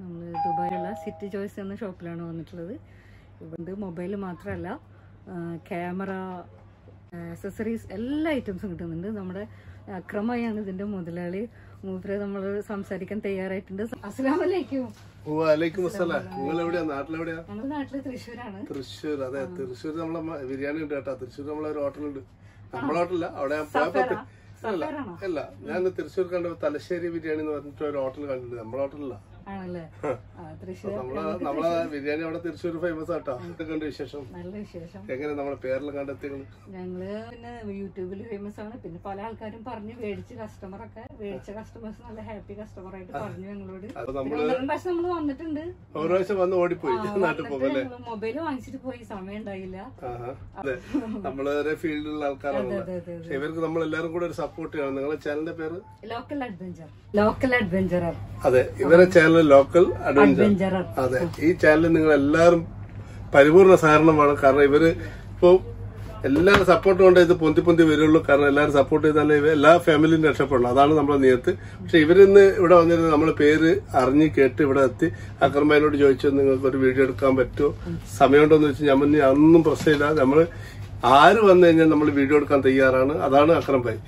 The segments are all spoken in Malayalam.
നമ്മൾ ദുബായിലുള്ള സിറ്റി ചോയ്സ് എന്ന ഷോപ്പിലാണ് വന്നിട്ടുള്ളത്. ഇവിടെ മൊബൈൽ മാത്രമല്ല ക്യാമറ അക്സസറീസ് എല്ലാ ഐറ്റംസും കിട്ടുന്നുണ്ട്. നമ്മുടെ അക്രമയാണ് ഇതിന്റെ മുതലാളി. മൂപ്പരെ നമ്മൾ സംസാരിക്കാൻ തയ്യാറായിട്ടുണ്ട്. അസ്സലാം. വലൈക്കും ഞങ്ങൾ നാട്ടിൽ തൃശ്ശൂരാണ്. തൃശ്ശൂർ. അതെ തൃശ്ശൂർ നമ്മളെ ബിരിയാണി ഉണ്ട് കേട്ടോ. തൃശ്ശൂർ നമ്മളെ ഒരു ഹോട്ടലുണ്ട് നമ്മളെ ഹോട്ടലില്ല അവിടെ ഞാൻ പോയാൽ തി- അല്ല അല്ല ഞാൻ തൃശ്ശൂർ കണ്ടപ്പോ തലശ്ശേരി ബിരിയാണി എന്ന് പറഞ്ഞിട്ട് ഒരു ഹോട്ടൽ കണ്ടിട്ടുണ്ട്. നമ്മുടെ ഹോട്ടലില്ല. ആണല്ലേ? തൃശ്ശൂർ നമ്മളെ ബിരിയാണി അവിടെ തൃശ്ശൂർ ഫേമസ് ആട്ടോ. കണ്ട് വിശേഷം? നല്ല വിശേഷം. എങ്ങനെ നമ്മളെ പേരെല്ലാം കണ്ടെത്തിയത്? ഞങ്ങൾ പിന്നെ യൂട്യൂബിൽ ഫേമസ് ആണ്. പിന്നെ പല ആൾക്കാരും പറഞ്ഞു മേടിച്ച് കസ്റ്റമർ ഒക്കെ മേടിച്ച കസ്റ്റമേഴ്സ് നല്ല ഹാപ്പി കസ്റ്റമർ ആയിട്ട് പറഞ്ഞു ഞങ്ങളോട്. പ്രാവശ്യം നമ്മൾ വന്നിട്ടുണ്ട്. ഒരു പ്രാവശ്യം വന്ന് ഓടിപ്പോയി. നാട്ടിൽ പോകും മൊബൈൽ വാങ്ങിച്ചിട്ട് പോയി. സമയം ഉണ്ടായില്ല. നമ്മൾ ഒരേ ഫീൽഡിലുള്ള ആൾക്കാരാണ് ഇവർക്ക് നമ്മൾ എല്ലാവരും കൂടെ ഒരു സപ്പോർട്ട് ചെയ്യണം. നിങ്ങളുടെ ചാനലിന്റെ പേര്? ലോക്കൽ അഡ്വഞ്ചർ ലോക്കൽ അഡ്വഞ്ചറർ അതെ. ഇവരെ ചാനൽ ലോക്കൽ അഡ്വഞ്ചർ അതെ. ഈ ചാനലിൽ നിങ്ങൾ എല്ലാവരും പരിപൂർണ സഹകരണമാണ്. കാരണം ഇവർ ഇപ്പൊ എല്ലാവരും സപ്പോർട്ട് കൊണ്ട് ഇത് പൊന്തി പൊന്തി വരുള്ളൂ. കാരണം എല്ലാവരും സപ്പോർട്ട് ചെയ്താലേ ഇവ എല്ലാ ഫാമിലിയും രക്ഷപ്പെടുള്ളൂ. അതാണ് നമ്മുടെ നിയത്ത്. പക്ഷെ ഇവരിന്ന് ഇവിടെ വന്നിരുന്ന് നമ്മളെ പേര് അറിഞ്ഞ് കേട്ട് ഇവിടെ എത്തി. അക്രമയിലോട് ചോദിച്ചു നിങ്ങൾക്ക് ഒരു വീഡിയോ എടുക്കാൻ പറ്റുമോ? സമയമുണ്ടോ എന്ന് വെച്ചാൽ ഞാൻ അന്നും പ്രശ്നമില്ല. നമ്മൾ ആര് വന്നു കഴിഞ്ഞാൽ നമ്മൾ വീഡിയോ എടുക്കാൻ തയ്യാറാണ്. അതാണ് അക്രം ഭായി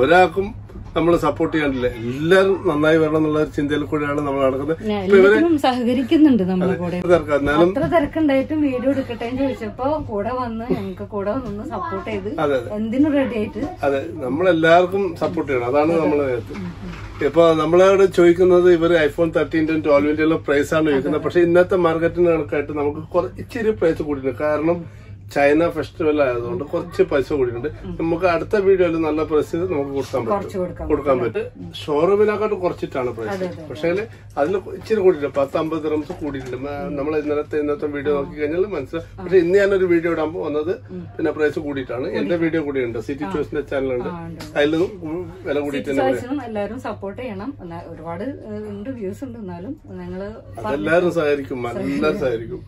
ഒരാൾക്കും നമ്മൾ സപ്പോർട്ട് ചെയ്യാണ്ടില്ല. എല്ലാവരും നന്നായി വരണം എന്നുള്ള ഒരു ചിന്തയിൽ കൂടെയാണ് നമ്മൾ നടക്കുന്നത്. ഇവരെ സഹകരിക്കുന്നുണ്ട് നമ്മളെ കൂടെ. അത്ര തിരക്കുണ്ടായിട്ടും വീഡിയോ എടുക്കട്ടെ എന്ന് ചോദിച്ചപ്പോ കൂടെ വന്ന് ഞങ്ങൾക്ക് കൂടെ നിന്ന് സപ്പോർട്ട് ചെയ്ത് എന്തിനും റെഡി ആയിട്ട്. അതെ നമ്മളെല്ലാവർക്കും സപ്പോർട്ട് ചെയ്യണം. അതാണ് നമ്മളെ ഇപ്പൊ നമ്മളോട് ചോദിക്കുന്നത് ഇവർ ഐഫോൺ തേർട്ടീന്റെ ട്വൽവിന്റെ പ്രൈസ് ആണ് ചോദിക്കുന്നത്. പക്ഷെ ഇന്നത്തെ മാർക്കറ്റിന് കണക്കായിട്ട് നമുക്ക് ഇച്ചിരി പ്രൈസ് കൂടിയിട്ടുണ്ട്. കാരണം ചൈന ഫെസ്റ്റിവൽ ആയതുകൊണ്ട് കുറച്ച് പൈസ കൂടിയിട്ടുണ്ട്. നമുക്ക് അടുത്ത വീഡിയോയിൽ നല്ല പ്രൈസ് നമുക്ക് കൊടുക്കാൻ പറ്റും. കൊടുക്കാം കൊടുക്കാൻ പറ്റും. ഷോറൂമിനെക്കാട്ടും കുറച്ചിട്ടാണ് പ്രൈസ് പക്ഷേ അതിൽ ഇച്ചിരി കൂടിയിട്ടുണ്ട്. പത്ത് അമ്പത് റംസ് കൂടിയിട്ടുണ്ട് നമ്മൾ ഇന്നലത്തെ ഇന്നത്തെ വീഡിയോ നോക്കി കഴിഞ്ഞാൽ മനസ്സിലാവും പക്ഷെ ഇന്ന് ഞാനൊരു വീഡിയോ ഇടാൻ വന്നത് പിന്നെ പ്രൈസ് കൂടിയിട്ടാണ്. എന്റെ വീഡിയോ കൂടിയുണ്ട്. സിറ്റി ചോയ്സിന്റെ ചാനലുണ്ട് അതിൽ വില കൂടിയിട്ട് എല്ലാവരും സപ്പോർട്ട് ചെയ്യണം. ഒരുപാട് വ്യൂസ് ഉണ്ട് എന്നാലും ഞങ്ങൾ അതെല്ലാരും സഹകരിക്കും. എല്ലാവരും സഹകരിക്കും.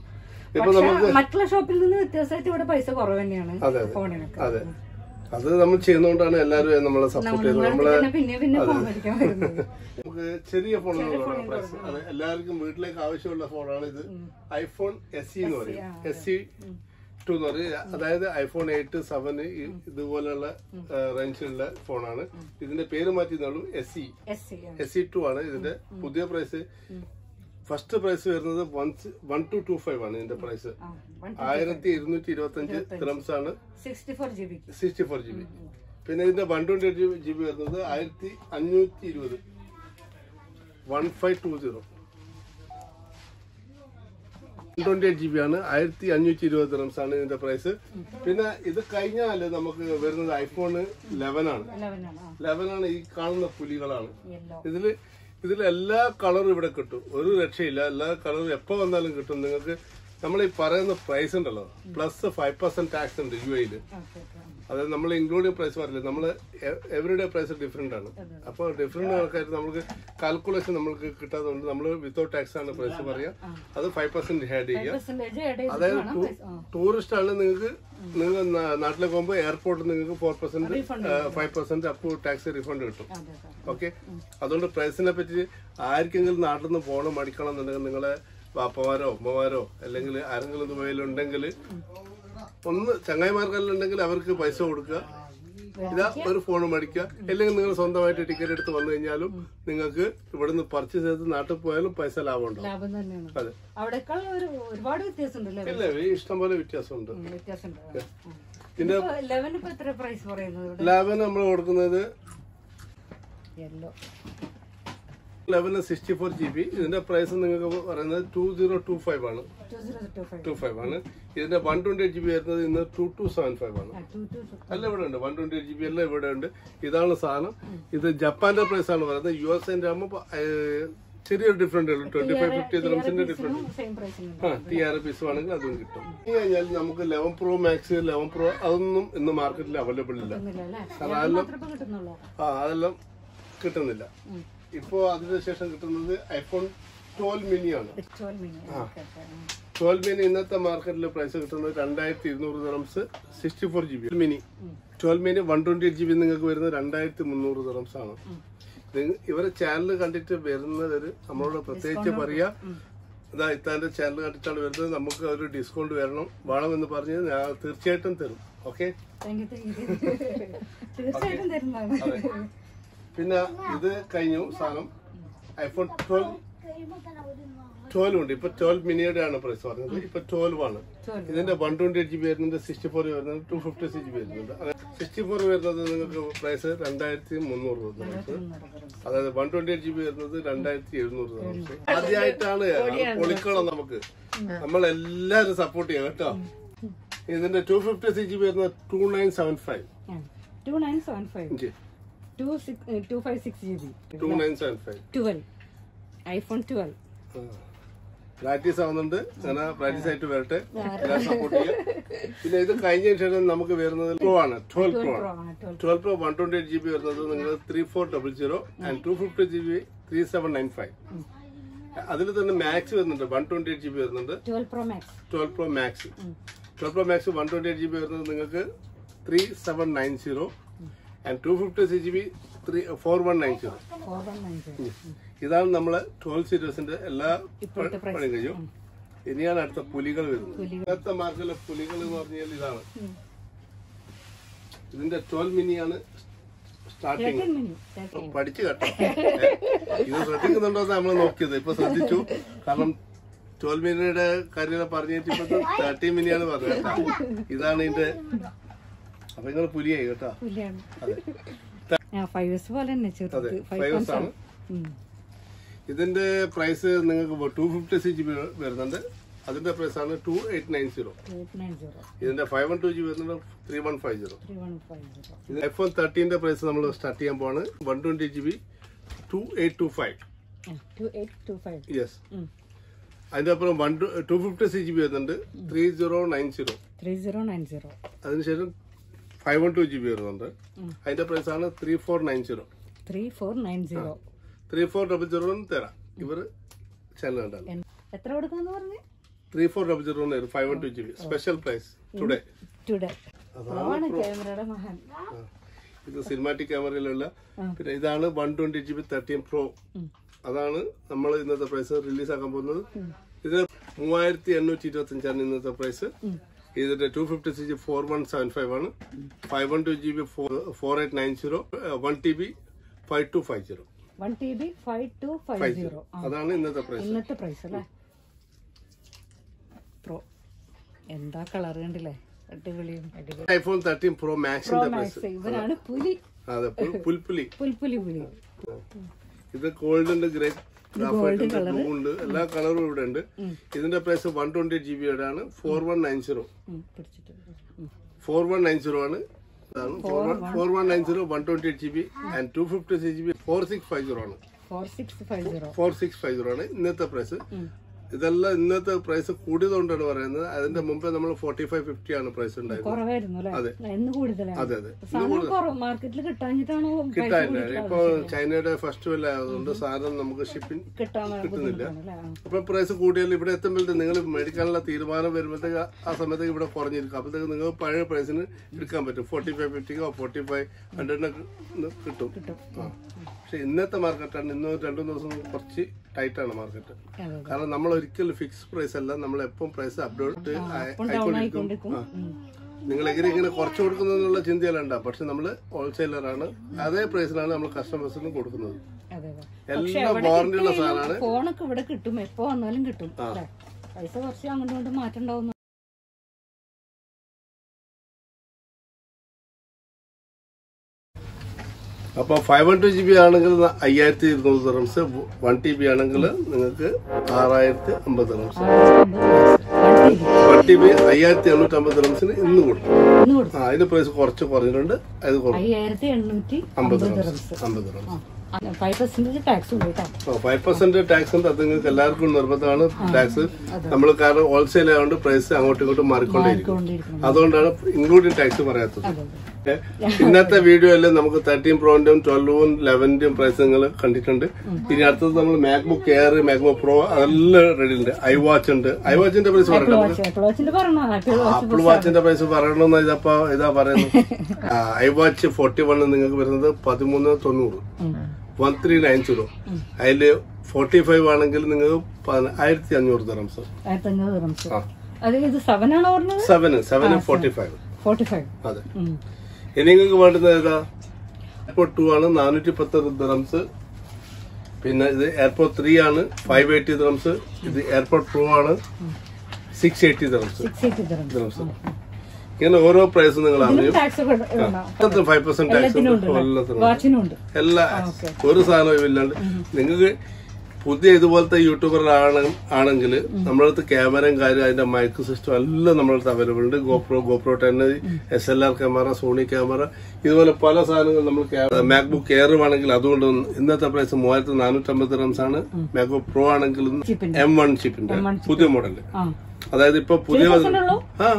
മറ്റുള്ള ഷോപ്പിൽ നിന്ന് വ്യത്യാസമായിട്ട് ഇവിടെ പൈസ കുറവ് തന്നെയാണ് ഫോണിനൊക്കെ. അതെ. അത് നമ്മൾ ചെയ്യുന്നതുകൊണ്ടാണ് എല്ലാവരും നമ്മളെ സപ്പോർട്ട് ചെയ്യുന്നത്. നിങ്ങൾക്ക് നമ്മളെ നമുക്ക് ചെറിയ ഫോണുകളാണ് പ്രൈസ് അതെ എല്ലാവർക്കും വീട്ടിലേക്ക് ആവശ്യമുള്ള ഫോണാണ് ഇത്. ഐഫോൺ എസ് സി എന്ന് പറയും. എസ് സി ടു എന്ന് പറയും. അതായത് ഐഫോൺ എയ്റ്റ് സെവൻ ഇതുപോലെയുള്ള റേഞ്ചിലുള്ള ഫോണാണ് ഇതിന്റെ പേര് മാറ്റിയെന്നുള്ളൂ S C S C S C two ആണ് ഇതിന്റെ പുതിയ പ്രൈസ് ഫസ്റ്റ് പ്രൈസ് വരുന്നത് one one two two five ആണ് ഇതിന്റെ പ്രൈസ്. ആയിരത്തി ഇരുന്നൂറ്റി ഇരുപത്തി അഞ്ച് ഗ്രംസ് ആണ്. സിക്സ്റ്റി ഫോർ ജി ബി പിന്നെ ഇതിന്റെ one twenty eight G B വരുന്നത് ആയിരത്തി അഞ്ഞൂറ്റി ഇരുപത് one five two zero one twenty eight G B ആണ്. ആയിരത്തി അഞ്ഞൂറ്റി ഇരുപത് റംസ് ആണ് ഇതിന്റെ പ്രൈസ്. പിന്നെ ഇത് കഴിഞ്ഞാൽ നമുക്ക് വരുന്നത് ഐഫോൺ ആണ്. ലെവൻ ആണ് ലെവൻ ആണ് ഈ കാണുന്ന പുലികളാണ്. ഇതിൽ ഇതിൽ എല്ലാ കളറും ഇവിടെ കിട്ടും. ഒരു രക്ഷയില്ല. എല്ലാ കളറും എപ്പോ വന്നാലും കിട്ടും. നിങ്ങൾക്ക് നമ്മൾ ഈ പറയുന്ന പ്രൈസ് ഉണ്ടല്ലോ. പ്ലസ് ഫൈവ് പെർസെന്റ് ടാക്സ് ഉണ്ട് യു എയിൽ ഓക്കെ അതായത് നമ്മൾ ഇൻക്ലൂഡിങ് പ്രൈസ് പറയില്ല നമ്മൾ എവറിഡേ പ്രൈസ് ഡിഫറെന്റ് ആണ്. അപ്പോൾ ഡിഫറെന്റ് ആൾക്കാർ നമുക്ക് കാൽക്കുലേഷൻ നമുക്ക് കിട്ടാത്തതുകൊണ്ട് നമ്മൾ വിത്തൗട്ട് ടാക്സ് ആണ് പ്രൈസ് പറയാ. അത് ഫൈവ് പെർസെന്റ് ആഡ് ചെയ്യുക ചെയ്തിട്ട് അതായത് ടൂറിസ്റ്റ് ആണ് നിങ്ങൾക്ക് നിങ്ങൾ നാട്ടിലേക്ക് പോകുമ്പോൾ എയർപോർട്ടിൽ നിങ്ങൾക്ക് four percent five percent up tax refund കിട്ടും. ഓക്കെ അതുകൊണ്ട് പ്രൈസിനെ പറ്റി ആർക്കെങ്കിലും നാട്ടിൽ നിന്ന് പോകണം മടിക്കണം എന്നുണ്ടെങ്കിൽ നിങ്ങളെ ബാപ്പമാരോ ഉമ്മമാരോ അല്ലെങ്കിൽ ആരെങ്കിലും ദുബൈയിലുണ്ടെങ്കിൽ ഒന്ന് ചങ്ങായിമാർക്കെല്ലാം ഉണ്ടെങ്കിൽ അവർക്ക് പൈസ കൊടുക്കുക. ഇതാ ഒരു ഫോൺ മേടിക്കുക. അല്ലെങ്കിൽ നിങ്ങൾ സ്വന്തമായിട്ട് ടിക്കറ്റ് എടുത്ത് വന്നു കഴിഞ്ഞാലും നിങ്ങൾക്ക് ഇവിടുന്ന് പർച്ചേസ് ചെയ്ത് നാട്ടിൽ പോയാലും പൈസ ലാഭം ഉണ്ടാവും. അതെ. ഒരുപാട് വ്യത്യാസം ഉണ്ടല്ലേ ഇല്ല ഇഷ്ടംപോലെ വ്യത്യാസമുണ്ട്. ഇതിന്റെ ലെവൻ ഇവിടെ? നമ്മൾ കൊടുക്കുന്നത് യെല്ലോ ലെവന് സിക്സ്റ്റി ഫോർ ജി ബി. ഇതിന്റെ പ്രൈസ് നിങ്ങൾക്ക് പറയുന്നത് ടു സീറോ ടു ഫൈവ് ആണ്. ടു ഫൈവ് ആണ്. ഇതിന്റെ one twenty eight G B വരുന്നത് ഇന്ന് ടു ടു സെവൻ ഫൈവ് ആണ്. എല്ലാം ഇവിടെ ഉണ്ട് one twenty eight G B എല്ലാം ഇവിടെ ഉണ്ട് ഇതാണ് സാധനം. ഇത് ജപ്പാന്റെ പ്രൈസ് ആണ് പറയുന്നത് യു എസ് എന്റെ ആകുമ്പോൾ ചെറിയൊരു ഡിഫറെന്റ് ഉള്ളൂ. ട്വന്റി ഫൈവ് ഫിഫ്റ്റി ദ്രംസിന്റെ ഡിഫറെന്റ് ആ ടി ആർ പീസ് വേണമെങ്കിൽ അതും കിട്ടും. ഇനി കഴിഞ്ഞാൽ നമുക്ക് eleven pro max eleven pro അതൊന്നും ഇന്ന് മാർക്കറ്റിൽ അവൈലബിൾ ഇല്ല. അതെല്ലാം കാരണം ആ അതെല്ലാം കിട്ടുന്നില്ല. ഇപ്പോ അതിനുശേഷം കിട്ടുന്നത് ഐഫോൺ ട്വൽവ് മിനി ആണ്. ട്വൽവ് മിനി ഇന്നത്തെ മാർക്കറ്റിൽ പ്രൈസ് കിട്ടുന്നത് രണ്ടായിരത്തി ഇരുന്നൂറ് dirhams sixty four G B mini twelve mini one twenty eight G B നിങ്ങൾക്ക് വരുന്നത് രണ്ടായിരത്തി മുന്നൂറ് ദിറംസ് ആണ് ഇവരെ ചാനൽ കണ്ടിട്ട് വരുന്നവര് നമ്മളോട് പ്രത്യേകിച്ച് പറയാ ഇതാ ഇത്താന്റെ ചാനൽ കണ്ടിട്ടാണ് വരുന്നത്. നമുക്ക് ഒരു ഡിസ്കൗണ്ട് വരണം. വേണം എന്ന് പറഞ്ഞ് ഞാൻ തീർച്ചയായിട്ടും തരും. ഓക്കെ തീർച്ചയായിട്ടും തരുന്നതാണ്. പിന്നെ ഇത് കഴിഞ്ഞു സാധനം. ഐഫോൺ ട്വൽവ് ട്വൽവ് ഉണ്ട്. ഇപ്പൊ ട്വൽവ് മിനിയുടെ ആണ് പ്രൈസ് പറഞ്ഞത്. ഇപ്പൊ ട്വൽവ് ആണ്. ഇതിന്റെ one twenty eight G B വരുന്നുണ്ട്. സിക്സ്റ്റി ഫോർ വരുന്നത് two fifty six G B വരുന്നുണ്ട്. സിക്സ്റ്റി ഫോർ വരുന്നത് നിങ്ങൾക്ക് പ്രൈസ് രണ്ടായിരത്തി മുന്നൂറ് രൂപ അതായത് one twenty eight G B വരുന്നത് രണ്ടായിരത്തി എഴുന്നൂറ് രൂപ ആദ്യമായിട്ടാണ് പൊളിക്കണം നമുക്ക്. നമ്മൾ എല്ലാരും സപ്പോർട്ട് ചെയ്യണം കേട്ടോ. ഇതിന്റെ two fifty six G B വരുന്നത് two nine seven five two nine seven five two six two five six G B two nine seven five twelve iPhone twelve practice ആവുന്നുണ്ട്. ഞാൻ പ്രാക്ടീസ് ആയിട്ട് വരട്ടെ. സപ്പോർട്ട് ചെയ്യാം. പിന്നെ ഇത് കഴിഞ്ഞ ശേഷം നമുക്ക് വരുന്നത് പ്രോ ആണ്. ട്വൽവ് പ്രോ ആണ്. Twelve pro one twenty eight G B വരുന്നത് നിങ്ങൾ three four double zero and two fifty G B three seven nine five അതിൽ തന്നെ മാക്സ് വരുന്നുണ്ട്. One twenty eight G B വരുന്നുണ്ട്. Twelve pro max twelve pro max twelve pro max one twenty eight G B വരുന്നത് നിങ്ങൾക്ക് three seven nine zero and two fifty C G B three four one nine zero ഇതാണ് നമ്മൾ ട്വൽവ് സീരീസിന്റെ എല്ലാ പണി കഴിയും ഇനിയാണ് അടുത്ത പുലികൾ വരുന്നത്. അടുത്ത ഇന്നത്തെ മാർക്കിലെ പുലികൾ എന്ന് പറഞ്ഞാൽ ഇതാണ്. ഇതിന്റെ ട്വൽവ് മിനിയാണ് സ്റ്റാർട്ടിങ് പഠിച്ചു കേട്ടോ. ഇത് ശ്രദ്ധിക്കുന്നുണ്ടോ നമ്മൾ നോക്കിയത്. ഇപ്പൊ ശ്രദ്ധിച്ചു. കാരണം ട്വൽവ് മിനിയുടെ കാര്യങ്ങൾ പറഞ്ഞിട്ട് ഇപ്പൊ തേർട്ടീൻ മിനിയാണ് പറഞ്ഞത് ഇതാണ് ഇതിന്റെ അപ്പൊ നിങ്ങൾ പുലിയായി കേട്ടോ. പുലിയാണ്. പോലെ തന്നെ ചെറുത്. ആണ്. ഇതിന്റെ പ്രൈസ് നിങ്ങൾക്ക് two fifty C G B വരുന്നുണ്ട്. അതിന്റെ പ്രൈസ് ആണ് ടു എയ്റ്റ് നയൻ സീറോ ഇതിന്റെ five one two G B വരുന്നുണ്ട് three one five zero iPhone തേർട്ടീന്റെ price നമ്മൾ സ്റ്റാർട്ട് ചെയ്യാൻ പോവാണ്. One twenty G B two eight two five yes അതിന്റെ അപ്പുറം one two fifty C G B വരുന്നുണ്ട്. Three zero nine zero three zero nine zero അതിനുശേഷം five one two G B വരുന്നുണ്ട്. അതിന്റെ പ്രൈസ് ആണ് three four nine zero three four nine zero three four double zero തരാം. ഇവർ ചാനൽ എത്ര കൊടുക്കാന്ന് പറഞ്ഞു? Three four double zero five one two G B. Special price today today ആണ് ക്യാമറയുടെ മഹാൻ. ഇത് സിനിമാറ്റിക് ക്യാമറയിലുള്ള പിന്നെ ഇതാണ് one twenty G B thirteen pro അതാണ് നമ്മൾ ഇന്നത്തെ പ്രൈസ് റിലീസ് ആക്കാൻ പോകുന്നത്. ഇത് മൂവായിരത്തി എണ്ണൂറ്റി ഇരുപത്തി അഞ്ചാണ് ഇന്നത്തെ പ്രൈസ് ഇതിന്റെ two fifty C G four one seven five ആണ്. Five one two G B four four eight nine zero one T B five two five zero one T B five two five zero അതാണ് ഇന്നത്തെ പ്രൈസ് ഇന്നത്തെ പ്രൈസ് അല്ലേ? പ്രോ എന്താ കളർ കണ്ടില്ലേ? ഐഫോൺ തേർട്ടീൻ പ്രോ മാക്സിന്റെ പ്രൈസ് ഇവരാണ് പുലി. അതെ പുൽ- പുൽപ്പുലി. പുൽപ്പുലി പുലി. ഇത് ഗോൾഡ് ഉണ്ട് ഗ്രേ ഗ്രാഫൈറ്റ് ഉണ്ട് ബ്ലൂ ഉണ്ട് എല്ലാ കളറും ഇവിടെ ഉണ്ട്. ഇതിന്റെ പ്രൈസ് വൺ ട്വന്റി ജി ബിയുടെ ആണ് four one nine zero four one nine zero ആണ്. Four one nine zero one twenty eight G B and two fifty six G B four six five zero ആണ്. Four six five zero four six five zero ആണ്. ഇന്നത്തെ പ്രൈസ് ഇതെല്ലാം ഇന്നത്തെ പ്രൈസ് കൂടിയതുകൊണ്ടാണ് പറയുന്നത്. അതിന്റെ മുമ്പേ നമ്മൾ ഫോർട്ടി ഫൈവ് ഫിഫ്റ്റി ആണ് പ്രൈസ് ഉണ്ടായിരുന്നത്. അതെ. അതെ അതെ. മാർക്കറ്റിൽ കിട്ടാഞ്ഞിട്ടാണോ പൈസ കിട്ടാനില്ല. ഇപ്പൊ ചൈനയുടെ ഫെസ്റ്റിവൽ ആയതുകൊണ്ട് സാധനം നമുക്ക് ഷിപ്പിംഗ് കിട്ടുന്നില്ല. അപ്പൊ പ്രൈസ് കൂടിയാലും ഇവിടെ എത്തുമ്പോഴത്തേക്ക് നിങ്ങൾ മേടിക്കാനുള്ള തീരുമാനം വരുമ്പോഴത്തേക്ക് ആ സമയത്ത് ഇവിടെ കുറഞ്ഞിരിക്കും. അപ്പോഴത്തേക്ക് നിങ്ങൾ പഴയ പ്രൈസിന് എടുക്കാൻ പറ്റും. ഫോർട്ടി ഫൈവ് ഫിഫ്റ്റിക്കോ ഫോർട്ടി ഫൈവ് ഹൺഡ്രഡിനൊക്കെ കിട്ടും. ആ. പക്ഷെ ഇന്നത്തെ മാർക്കറ്റാണ് ഇന്ന് രണ്ടു ദിവസം കുറച്ച് ടൈറ്റാണ് മാർക്കറ്റ് കാരണം നമ്മൾ ഒരിക്കലും ഫിക്സ് പ്രൈസ് അല്ല. നമ്മൾ എപ്പം പ്രൈസ് അപ്ഡേറ്റ് ആയിക്കൊണ്ടിരിക്കും. നിങ്ങൾ എങ്ങനെ ഇങ്ങനെ കുറച്ച് കൊടുക്കുന്നുള്ള ചിന്തയിലുണ്ട. പക്ഷെ നമ്മൾ ഹോൾസെയിലറാണ് അതേ പ്രൈസിലാണ് നമ്മൾ കസ്റ്റമേഴ്സിന് കൊടുക്കുന്നത്. എല്ലാം വാറന്റി ഉള്ള സാധനമാണ്. ഫോണൊക്കെ ഇവിടെ കിട്ടും. എപ്പോ വന്നാലും കിട്ടും. പൈസ കുറച്ച് അങ്ങോട്ടും ഇങ്ങോട്ടും മാറ്റം ഉണ്ടാവും അപ്പൊ five one two G B ആണെങ്കിൽ അയ്യായിരത്തി ഇരുന്നൂറ് ദിറംസ് വൺ ടി ബി ആണെങ്കിൽ നിങ്ങൾക്ക് ആറായിരത്തി അമ്പത് ദിറംസ് വൺ ടി ബി അയ്യായിരത്തി എണ്ണൂറ്റി അമ്പത് ദിറംസിന് ഇന്ന് കൊടുക്കും. ആ അതിന്റെ പ്രൈസ് കുറച്ച് കുറഞ്ഞിട്ടുണ്ട്. അത് അയ്യായിരത്തി എണ്ണൂറ്റി അമ്പത് ദിറംസ് അമ്പത് ദിറംസ് ഫൈവ് ടാക്സ് ഉണ്ട് കേട്ടോ. ഫൈവ് പെർസെന്റ് ടാക്സ് ഉണ്ട് അത് നിങ്ങൾക്ക് എല്ലാവർക്കും നിർബന്ധമാണ് ടാക്സ്. നമ്മൾ കാരണം ഹോൾസെയിൽ ആയതുകൊണ്ട് പ്രൈസ് അങ്ങോട്ടും ഇങ്ങോട്ടും മാറിക്കൊണ്ടേയിരിക്കും അതുകൊണ്ടാണ് ഇൻക്ലൂഡിംഗ് ടാക്സ് പറയാത്തത്. ഇന്നത്തെ വീഡിയോയിൽ നമുക്ക് തേർട്ടീൻ പ്രോന്റെയും ട്വൽവും ലെവന്റെയും പ്രൈസ് നിങ്ങൾ കണ്ടിട്ടുണ്ട്. ഇനി അടുത്തത് നമ്മൾ മാക്ബുക്ക് എയർ മാക്ബുക്ക് പ്രോ അതെല്ലാം റെഡി ഉണ്ട്. ഐ വാച്ച് ഉണ്ട് ഐ വാച്ചിന്റെ പ്രൈസ് വാച്ച് ആപ്പിൾ വാച്ചിന്റെ പ്രൈസ് പറയണമെന്ന് ഇതപ്പോ ഇതാ പറയുന്നത്. ഐ വാച്ച് ഫോർട്ടി വൺ നിങ്ങൾക്ക് വരുന്നത് പതിമൂന്ന് തൊണ്ണൂറ്. വൺ ത്രീ നയൻ സീറോ അതിൽ ഫോർട്ടി ഫൈവ് ആണെങ്കിൽ നിങ്ങൾക്ക് ആയിരത്തി അഞ്ഞൂറ് ദിറംസ് സെവന് സെവന് ഫോർട്ടി ഫൈവ് അതെ ഇനി നിങ്ങൾക്ക് വേണ്ടുന്നത് ഏതാ? എയർപോർട്ട് ടു ആണ് നാനൂറ്റി പത്ത് ദിറംസ് പിന്നെ ഇത് എയർപോർട്ട് ത്രീ ആണ് ഫൈവ് എയ്റ്റി ദിറംസ് ഇത് എയർപോർട്ട് ടു ആണ് സിക്സ് എയ്റ്റി ദ്രംസ്. സിക്സ് എയ്റ്റി ദിറംസ് ദിറംസ് ഇങ്ങനെ ഓരോ പ്രൈസ് നിങ്ങൾ അറിയും ടാക്സ് ഫൈവ് പെർസെന്റ് എല്ലാ ഒരു സാധനവും ഇല്ലാണ്ട് നിങ്ങൾക്ക് പുതിയ ഇതുപോലത്തെ യൂട്യൂബറാണ് ആണെങ്കിൽ നമ്മളടുത്ത് ക്യാമറയും കാര്യം അതിന്റെ മൈക്ക് സിസ്റ്റം എല്ലാം നമ്മളടുത്ത് അവൈലബിൾ ഉണ്ട്. GoPro GoPro ten S L R camera Sony camera ഇതുപോലെ പല സാധനങ്ങൾ നമ്മൾ മാക്ബുക്ക് എയർ ആണെങ്കിൽ അതുകൊണ്ട് ഇന്നത്തെ പ്രൈസ് മൂവായിരത്തി നാനൂറ്റമ്പത് റംസ് ആണ്. മാക്ബുക്ക് പ്രോ ആണെങ്കിൽ. എം വൺ ചിപ്പിന്റെ പുതിയ മോഡൽ ആ. അതായത് ഇപ്പൊ പുതിയ ആ.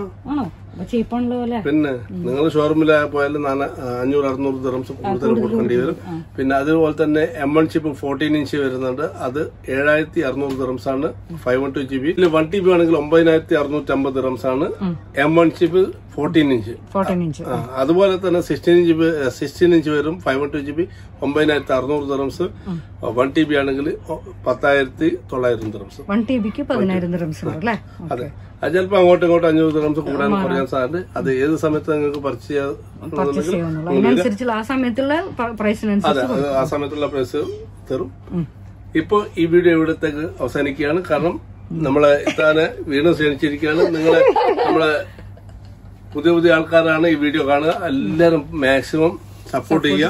പിന്നെ നിങ്ങൾ ഷോറൂമിൽ പോയാലും അഞ്ഞൂറ് അറുന്നൂറ് ദിറംസ് കൂടുതൽ കൊടുക്കേണ്ടി വരും. പിന്നെ അതുപോലെ തന്നെ M one chip fourteen inch വരുന്നുണ്ട്. അത് ഏഴായിരത്തി അറുന്നൂറ് ദിറംസ് ആണ്. Five one two G B one T B ആണെങ്കിൽ ഒമ്പതിനായിരത്തി അറുന്നൂറ്റി അമ്പത് ദിറംസ് ആണ് M one chip fourteen inch അതുപോലെ തന്നെ സിക്സ്റ്റീൻ ഇഞ്ച് സിക്സ്റ്റീൻ ഇഞ്ച് വരും. Five one two G B ഒമ്പതിനായിരത്തി അറുന്നൂറ് ദിറംസ് വൺ ടി ബി ആണെങ്കിൽ പത്തായിരത്തി തൊള്ളായിരം ദിറംസ് വൺ ടി ബിക്ക് പതിനായിരം ദിറംസ് അല്ലേ അതെ. അത് ചിലപ്പോൾ അങ്ങോട്ടും ഇങ്ങോട്ടും അഞ്ഞൂറ് ദിറംസ് കൂടാൻ കുറയാൻ സാധ്യത അത് ഏത് സമയത്ത് നിങ്ങൾക്ക് പർച്ചേസ് ചെയ്യാൻ ആ സമയത്തുള്ള അതെ പ്രൈസിനനുസരിച്ച് അത് ആ സമയത്തുള്ള പ്രൈസ് തരും. ഇപ്പൊ ഈ വീഡിയോ ഇവിടത്തേക്ക് അവസാനിക്കുകയാണ്. കാരണം നമ്മളെ ഇത്താനെ വീണ്ടും ക്ഷണിച്ചിരിക്കുകയാണ്. നിങ്ങളെ നമ്മളെ പുതിയ പുതിയ ആൾക്കാരാണ് ഈ വീഡിയോ കാണുക. എല്ലാവരും മാക്സിമം സപ്പോർട്ട് ചെയ്യുക.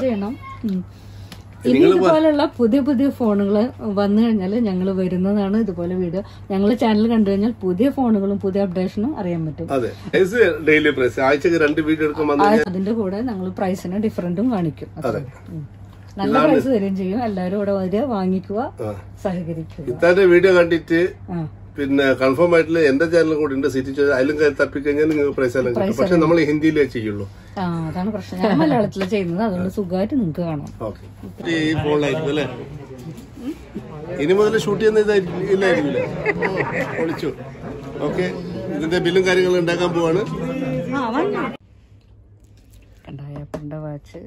ഇനി ഇതുപോലുള്ള പുതിയ പുതിയ ഫോണുകൾ വന്നു കഴിഞ്ഞാൽ ഞങ്ങൾ വരുന്നതാണ് ഇതുപോലെ വീഡിയോ ഞങ്ങൾ ചാനൽ കണ്ടു കഴിഞ്ഞാൽ പുതിയ ഫോണുകളും പുതിയ അപ്ഡേഷനും അറിയാൻ പറ്റും. ഡെയിലി പ്രൈസ് ആഴ്ചക്ക് രണ്ട് വീഡിയോ എടുക്കും അതിന്റെ കൂടെ ഞങ്ങൾ പ്രൈസിന് ഡിഫറന്റും കാണിക്കും. നല്ല പ്രൈസ് തരും ചെയ്യും. എല്ലാവരും ഇവിടെ വരിക വാങ്ങിക്കുക സഹകരിക്കുക. ഇത്താന്റെ വീഡിയോ കണ്ടിട്ട് ആ. പിന്നെ കൺഫേം ആയിട്ടുള്ള എന്റെ ചാനലും കൂടി ഉണ്ട്. സിറ്റി ചോദിച്ചാൽ അതിലും കയറി തപ്പിക്കഴിഞ്ഞാൽ നിങ്ങൾക്ക് പ്രൈസ് എല്ലാം കിട്ടും. പക്ഷെ നമ്മൾ ഹിന്ദിയിലേ ചെയ്യുള്ളൂ. അതാണ് പ്രശ്നം. ഞാൻ മലയാളത്തിലാണ് ചെയ്യുന്നത്. അതുകൊണ്ട് സുഖമായിട്ട് നിങ്ങൾക്ക് കാണാം. ഈ ഫോണിലായിരിക്കും അല്ലേ? ഇനി മുതൽ ഷൂട്ട് ചെയ്യുന്ന ഇല്ലായിരിക്കില്ലേ? വിളിച്ചു ഓക്കെ. ഇതിന്റെ ബില്ലും കാര്യങ്ങളും ഉണ്ടാക്കാൻ പോവാണ്. Watch.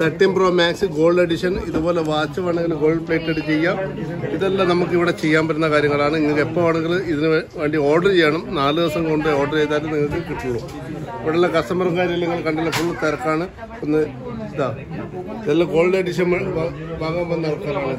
Thirteen pro max gold edition ഇതുപോലെ വാച്ച് വേണമെങ്കിൽ ഗോൾഡ് പ്ലേറ്റഡ് ചെയ്യാം. ഇതെല്ലാം നമുക്ക് ഇവിടെ ചെയ്യാൻ പറ്റുന്ന കാര്യങ്ങളാണ്. നിങ്ങൾക്ക് എപ്പോൾ വേണമെങ്കിലും ഇതിന് വേണ്ടി ഓർഡർ ചെയ്യണം. നാല് ദിവസം കൊണ്ട് ഓർഡർ ചെയ്താലും നിങ്ങൾക്ക് കിട്ടുള്ളൂ. ഇവിടെയുള്ള കസ്റ്റമറും കാര്യമില്ല നിങ്ങൾ കണ്ടില്ല. ഫുൾ തിരക്കാണ്. ഒന്ന് ഇതാ. ഇതെല്ലാം ഗോൾഡ് എഡിഷൻ വാങ്ങാൻ വന്ന ആൾക്കാരാണ്.